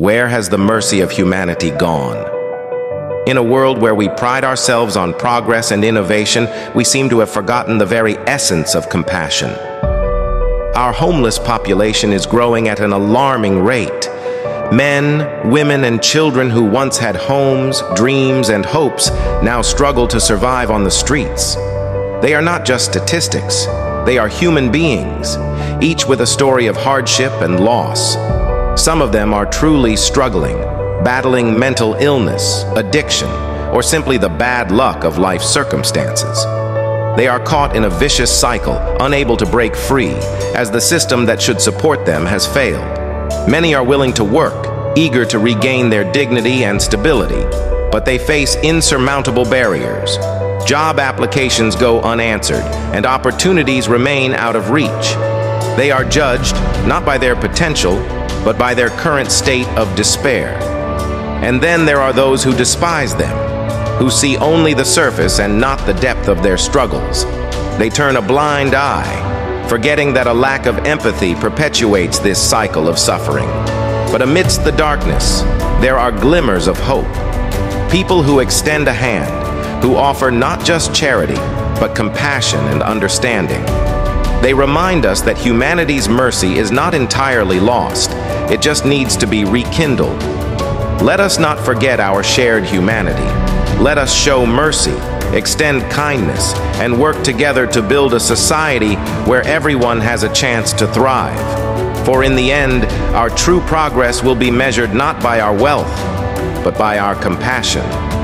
Where has the mercy of humanity gone? In a world where we pride ourselves on progress and innovation, we seem to have forgotten the very essence of compassion. Our homeless population is growing at an alarming rate. Men, women, and children who once had homes, dreams, and hopes now struggle to survive on the streets. They are not just statistics, they are human beings, each with a story of hardship and loss. Some of them are truly struggling, battling mental illness, addiction, or simply the bad luck of life circumstances. They are caught in a vicious cycle, unable to break free, as the system that should support them has failed. Many are willing to work, eager to regain their dignity and stability, but they face insurmountable barriers. Job applications go unanswered, and opportunities remain out of reach. They are judged not by their potential, but by their current state of despair. And then there are those who despise them, who see only the surface and not the depth of their struggles. They turn a blind eye, forgetting that a lack of empathy perpetuates this cycle of suffering. But amidst the darkness, there are glimmers of hope. People who extend a hand, who offer not just charity, but compassion and understanding. They remind us that humanity's mercy is not entirely lost, it just needs to be rekindled. Let us not forget our shared humanity. Let us show mercy, extend kindness, and work together to build a society where everyone has a chance to thrive. For in the end, our true progress will be measured not by our wealth, but by our compassion.